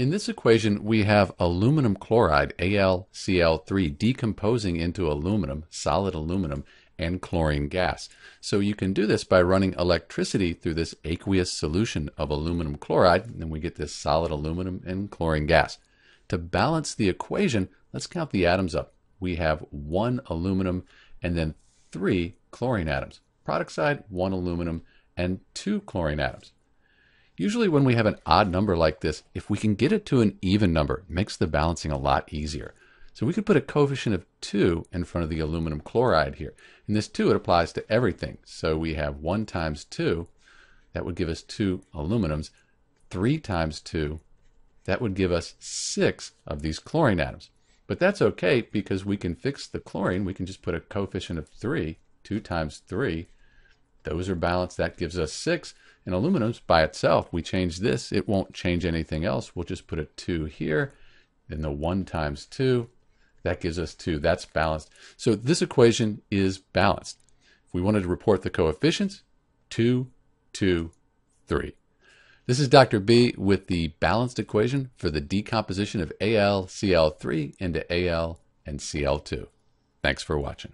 In this equation, we have aluminum chloride, AlCl3, decomposing into aluminum, solid aluminum, and chlorine gas. So you can do this by running electricity through this aqueous solution of aluminum chloride, and we get this solid aluminum and chlorine gas. To balance the equation, let's count the atoms up. We have one aluminum and then three chlorine atoms. Product side, one aluminum and two chlorine atoms. Usually when we have an odd number like this, if we can get it to an even number, it makes the balancing a lot easier. So we could put a coefficient of 2 in front of the aluminum chloride here. And this 2, it applies to everything. So we have 1 times 2, that would give us 2 aluminums. 3 times 2, that would give us 6 of these chlorine atoms. But that's okay because we can fix the chlorine. We can just put a coefficient of 3, 2 times 3. Those are balanced. That gives us 6. And aluminums by itself, we change this, it won't change anything else. We'll just put a 2 here, then the 1 times 2, that gives us 2. That's balanced. So this equation is balanced. If we wanted to report the coefficients, 2, 2, 3. This is Dr. B with the balanced equation for the decomposition of AlCl3 into Al and Cl2. Thanks for watching.